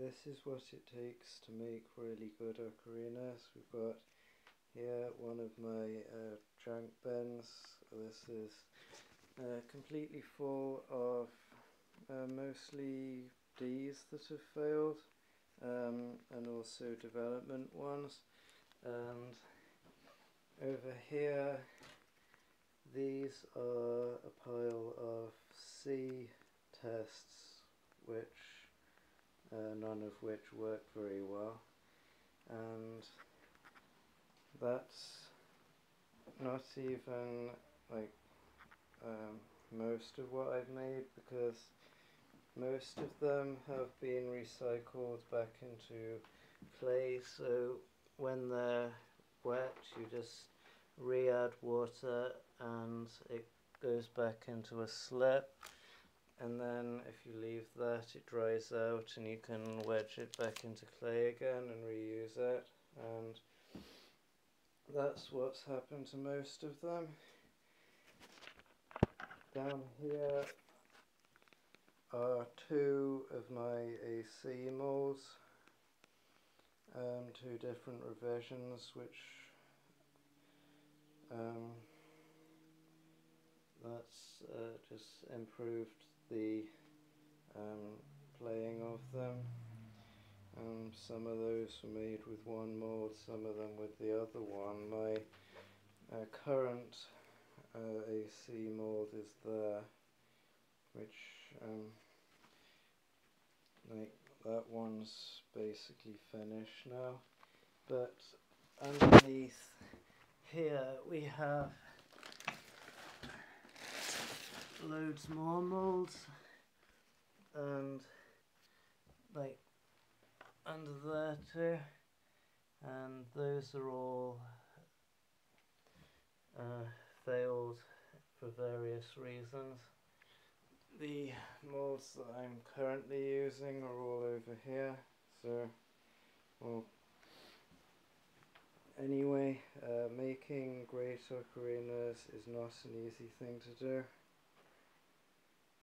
this is what it takes to make really good ocarinas. We've got here one of my uh, junk bins. This is uh, completely full of uh, mostly Ds that have failed um, and also development ones. And over here, these are a pile of C tests which uh, none of which work very well. And that's not even like um, most of what I've made because most of them have been recycled back into clay. So when they're wet you just re-add water and it goes back into a slip and then if you leave that it dries out and you can wedge it back into clay again and reuse it. And that's what's happened to most of them. Down here are two of my AC molds um, two different revisions which um, that's uh, just improved the um, playing of them. Um, some of those were made with one mold, some of them with the other one. My uh, current uh, AC mold is there, which um, like that one's basically finished now. But underneath here we have loads more molds and like under there too and those are all uh, failed for various reasons. The molds that I'm currently using are all over here so well anyway uh, making great ocarinas is not an easy thing to do